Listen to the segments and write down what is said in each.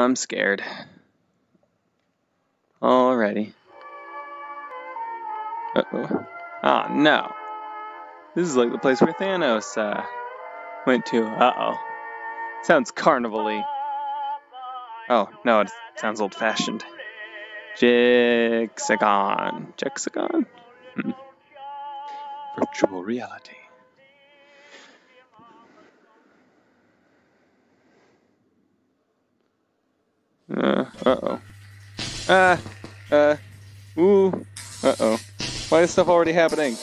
I'm scared. Alrighty. Uh-oh. Oh, no. This is like the place where Thanos, uh, went to. Uh-oh. Sounds carnival-y. Oh, no, it sounds old-fashioned. Jixagon. Jixagon? Hmm. Virtual reality. Uh, uh-oh. Ah, uh, ooh, uh-oh. Why is stuff already happening?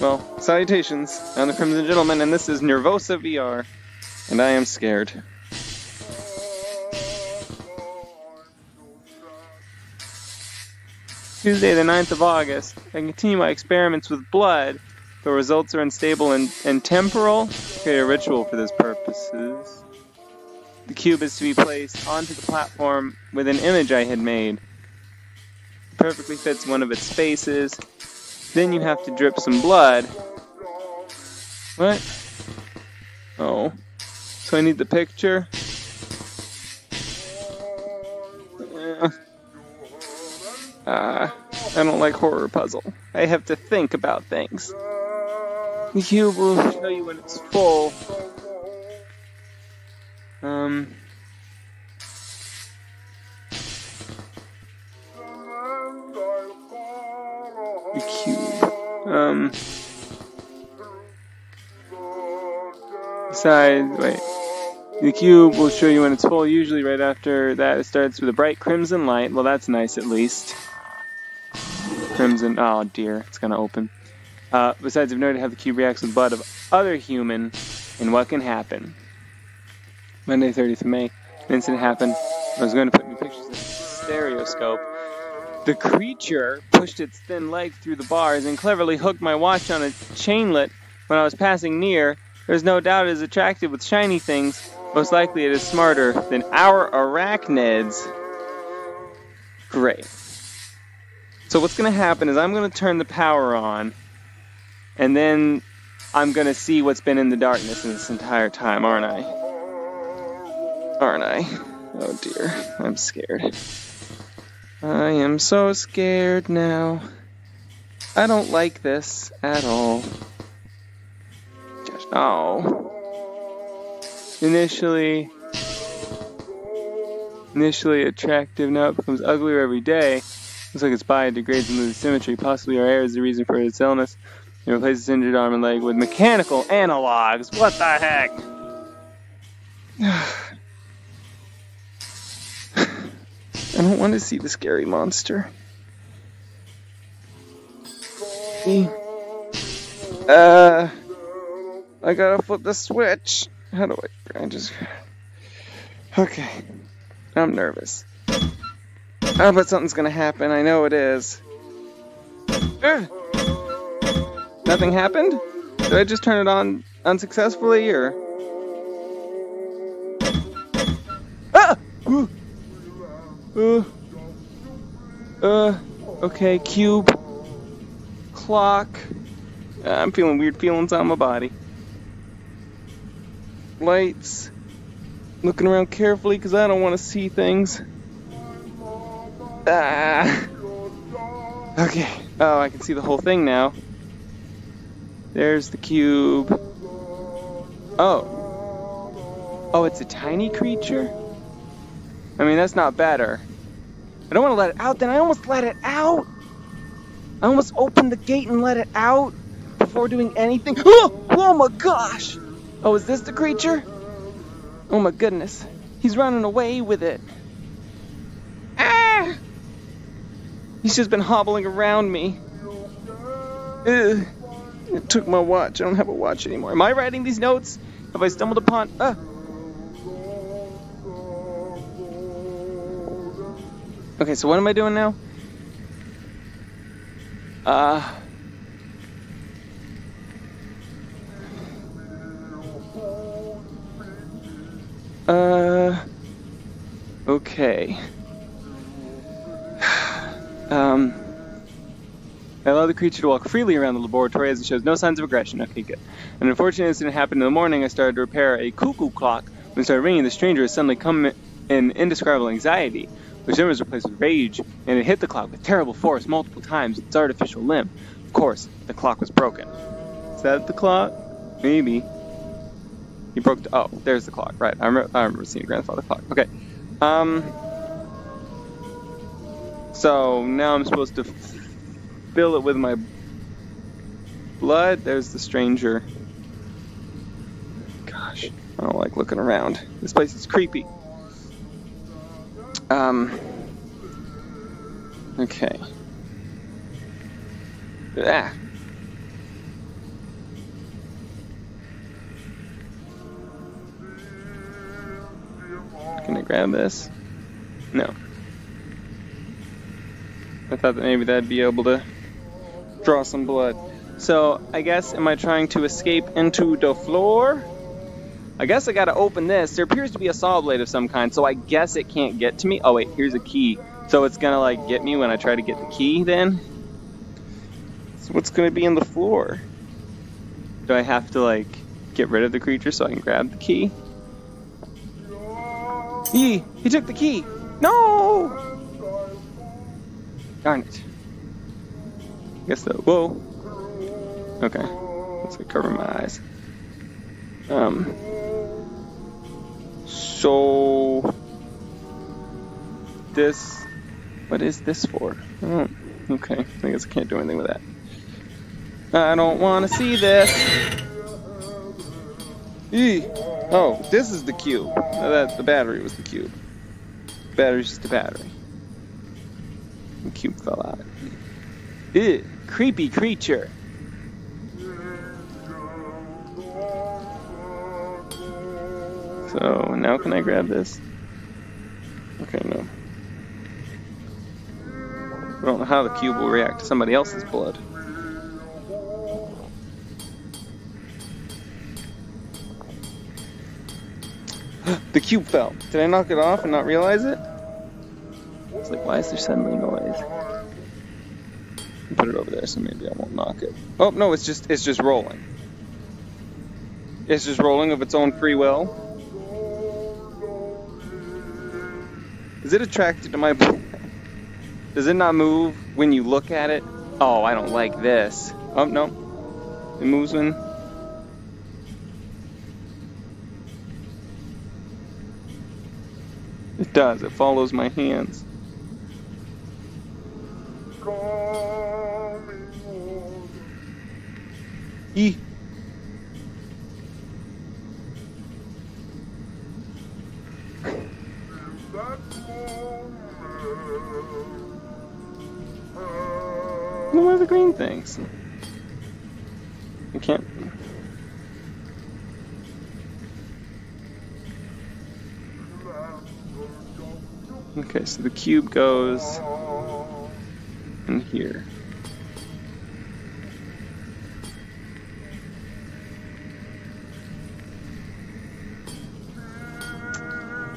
Well, salutations. I'm the Crimson Gentleman, and this is Nervosa VR. And I am scared. Tuesday, the 9th of August. I continue my experiments with blood. The results are unstable and, and temporal. Create a ritual for this purposes. The cube is to be placed onto the platform with an image I had made. It perfectly fits one of its faces. Then you have to drip some blood. What? Oh. So I need the picture? Uh, I don't like horror puzzle. I have to think about things. The cube will show you when it's full. Um. The cube. Um. Besides, wait. The cube will show you when it's full. Usually, right after that, it starts with a bright crimson light. Well, that's nice at least. Crimson. Oh dear, it's gonna open. Uh, besides, I've noted how the cube reacts with blood of other human and what can happen. Monday, 30th of May, an incident happened. I was going to put new pictures in the stereoscope. The creature pushed its thin leg through the bars and cleverly hooked my watch on a chainlet when I was passing near. There's no doubt it is attracted with shiny things. Most likely it is smarter than our arachnids. Great. So what's going to happen is I'm going to turn the power on, and then I'm going to see what's been in the darkness this entire time, aren't I? Aren't I? Oh dear, I'm scared. I am so scared now. I don't like this at all. Oh. Initially, initially attractive, now it becomes uglier every day. Looks like its body degrades and loses symmetry. Possibly our air is the reason for its illness. It replaces injured arm and leg with mechanical analogs. What the heck? I don't want to see the scary monster. Uh, I gotta flip the switch. How do I? I just. Okay, I'm nervous. Oh, but something's gonna happen. I know it is. Nothing happened? Did I just turn it on unsuccessfully, or? Uh, uh, okay, cube, clock. I'm feeling weird feelings on my body. Lights. Looking around carefully because I don't want to see things. Ah. Okay. Oh, I can see the whole thing now. There's the cube. Oh. Oh, it's a tiny creature? I mean, that's not better. I don't want to let it out, then I almost let it out. I almost opened the gate and let it out before doing anything. Oh, oh my gosh! Oh, is this the creature? Oh my goodness. He's running away with it. Ah! He's just been hobbling around me. Ugh. It took my watch. I don't have a watch anymore. Am I writing these notes? Have I stumbled upon... Uh, Okay, so what am I doing now? Uh. Uh. Okay. um. I allow the creature to walk freely around the laboratory as it shows no signs of aggression. Okay, good. An unfortunate incident happened in the morning. I started to repair a cuckoo clock When it started ringing, the stranger had suddenly come in indescribable anxiety, which then was replaced with rage, and it hit the clock with terrible force multiple times its artificial limb. Of course, the clock was broken. Is that the clock? Maybe. He broke. The, oh, there's the clock. Right. I remember. I remember seeing a grandfather clock. Okay. Um. So now I'm supposed to fill it with my blood. There's the stranger. Gosh, I don't like looking around. This place is creepy. Um. Okay. Ah. Can I grab this? No. I thought that maybe that'd be able to draw some blood. So, I guess, am I trying to escape into the floor? I guess I gotta open this. There appears to be a saw blade of some kind, so I guess it can't get to me. Oh wait, here's a key. So it's gonna like get me when I try to get the key then? So what's gonna be in the floor? Do I have to like get rid of the creature so I can grab the key? He, he took the key. No! Darn it. I guess so. Whoa. Okay. Let's cover my eyes. Um. So this. What is this for? Oh, okay. I guess I can't do anything with that. I don't want to see this. Eee. Oh, this is the cube. That the battery was the cube. Battery's just a battery. The cube fell out. Ew, creepy creature. So now can I grab this? Okay, no. I don't know how the cube will react to somebody else's blood. the cube fell. Did I knock it off and not realize it? It's like, why is there suddenly noise? Put it over there so maybe I won't knock it. Oh no, it's just it's just rolling. It's just rolling of its own free will. Is it attracted to my Does it not move when you look at it? Oh, I don't like this. Oh no. It moves when It does. It follows my hands. E. Things? I can't. Okay, so the cube goes in here.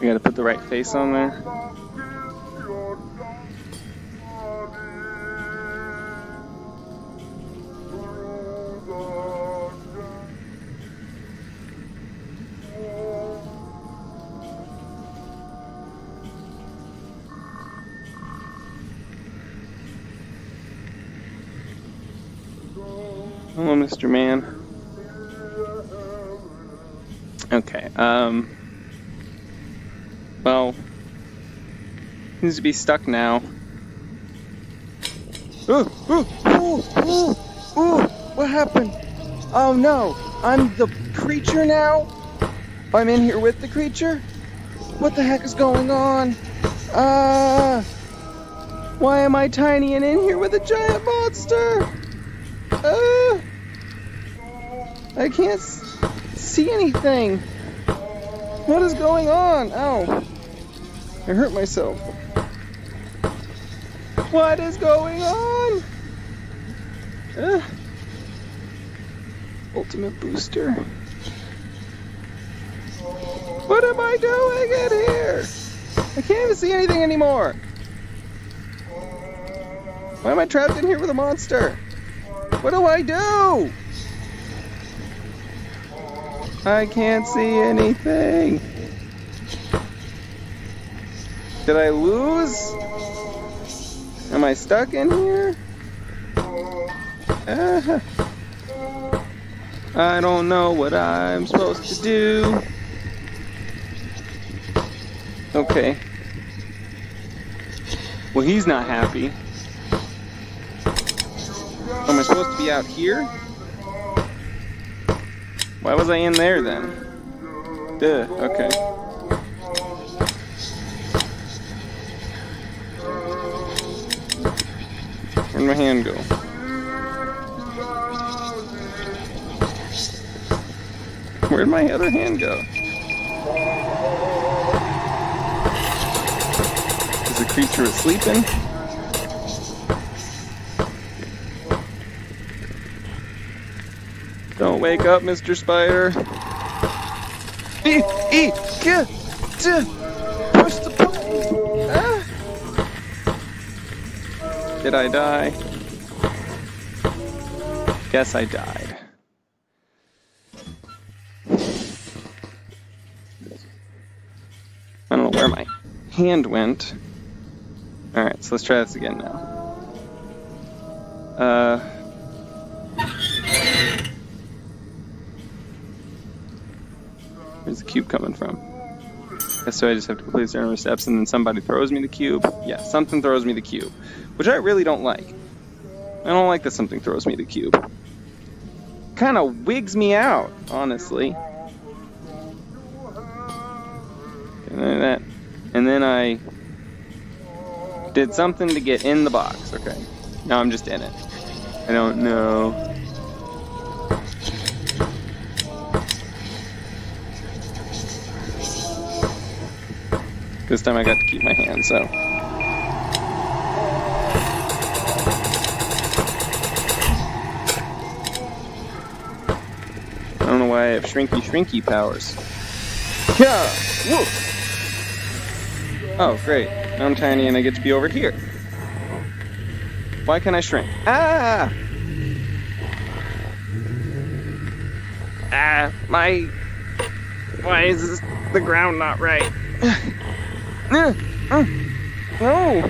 You gotta put the right face on there. Hello, Mr. Man. Okay, um... Well... Needs to be stuck now. Ooh, ooh, ooh, ooh, ooh! What happened? Oh no! I'm the creature now? I'm in here with the creature? What the heck is going on? Uh, why am I tiny and in here with a giant monster? Uh, I can't see anything. What is going on? Ow. I hurt myself. What is going on? Uh, ultimate booster. What am I doing in here? I can't even see anything anymore. Why am I trapped in here with a monster? What do I do? I can't see anything. Did I lose? Am I stuck in here? Uh, I don't know what I'm supposed to do. Okay. Well, he's not happy. Am I supposed to be out here? Why was I in there then? Duh, okay. Where'd my hand go? Where'd my other hand go? Is the creature sleeping? Wake up, Mr. Spider. E, e, g, d, push the button. Ah. Did I die? Guess I died. I don't know where my hand went. Alright, so let's try this again now. Uh. Where's the cube coming from? So I just have to complete certain steps and then somebody throws me the cube. Yeah, something throws me the cube. Which I really don't like. I don't like that something throws me the cube. Kind of wigs me out, honestly. And then that, and then I did something to get in the box. Okay, now I'm just in it. I don't know. This time I got to keep my hand, so. I don't know why I have shrinky shrinky powers. Yeah! Whoa! Oh, great. Now I'm tiny and I get to be over here. Why can I shrink? Ah! Ah, my... Why is this, the ground not right? Uh, uh, no!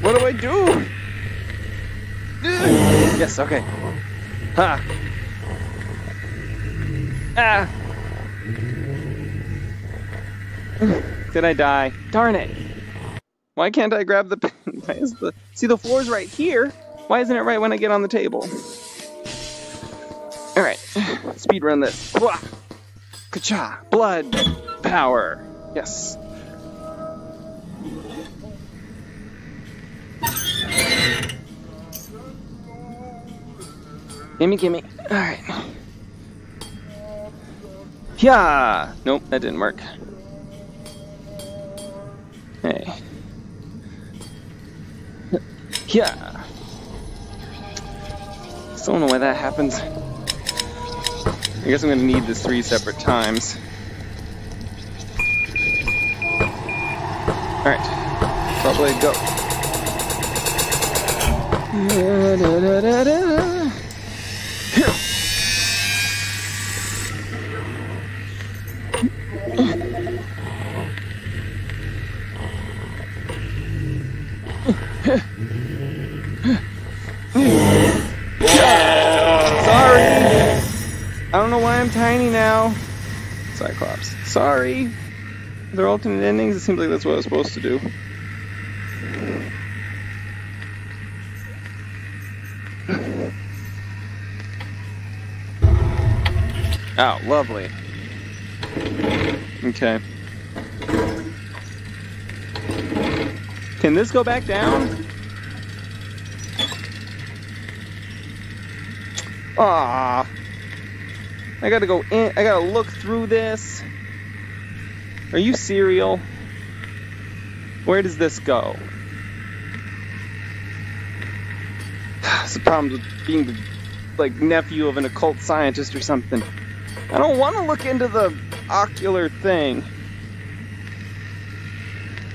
What do I do? Yes, okay. Ha! Ah! Did I die? Darn it! Why can't I grab the pen? Why is the see the floor's right here? Why isn't it right when I get on the table? All right, speed run this. Blah. Kacha! Blood power. Yes. Gimme, gimme. Alright. Yeah! Nope, that didn't work. Hey. Yeah. Still don't know why that happens. I guess I'm gonna need this three separate times. Alright. Probably go. Da, da, da, know why I'm tiny now. Cyclops. Sorry. They're alternate endings. It seems like that's what I was supposed to do. Oh, lovely. Okay. Can this go back down? Ah. I gotta go in. I gotta look through this. Are you serial? Where does this go? It's the problem with being the like nephew of an occult scientist or something. I don't want to look into the ocular thing.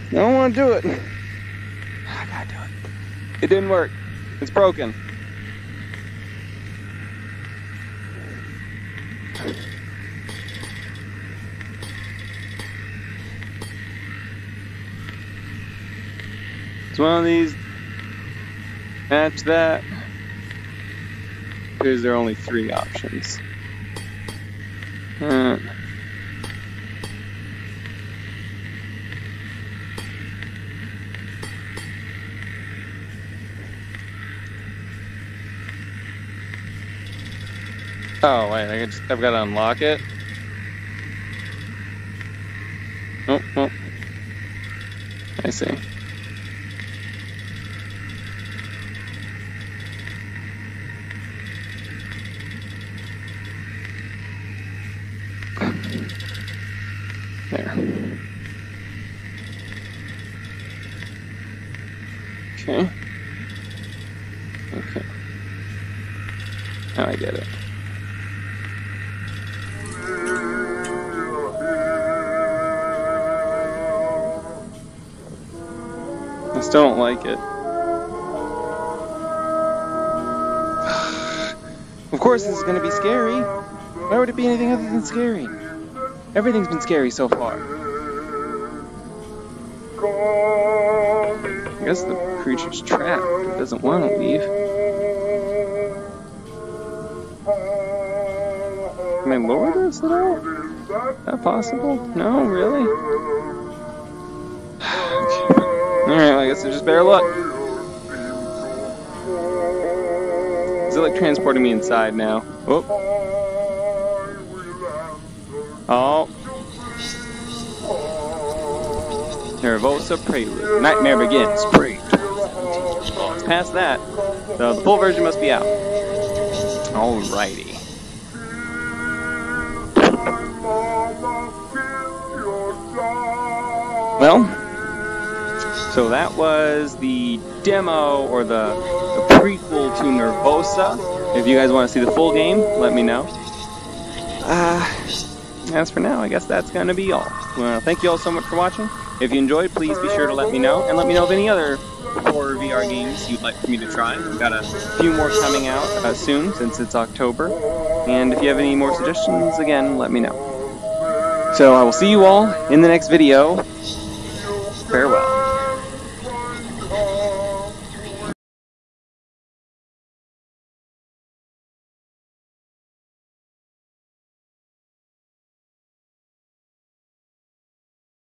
I don't want to do it. I gotta do it. It didn't work. It's broken. One of these. Match that. Because there are only three options. Uh, Oh wait, I just, I've got to unlock it. oh, oh. I see. Don't like it. Of course, this is to be scary. Why would it be anything other than scary? Everything's been scary so far. I guess the creature's trapped. It doesn't want to leave. Can I lower this at all? Is that possible? No, really? Alright, I guess it's just better luck. Is it like transporting me inside now? Oh. Oh. Nervosa Prelude. Nightmare begins. Pre. Oh, it's past that. So the full version must be out. Alrighty. Well, so that was the demo or the, the prequel to Nervosa. If you guys want to see the full game, let me know. Uh, as for now, I guess that's going to be all. Well, thank you all so much for watching. If you enjoyed, please be sure to let me know, and let me know of any other horror VR games you'd like for me to try. We've got a few more coming out uh, soon, since it's October. And if you have any more suggestions, again, let me know. So I will see you all in the next video. Farewell.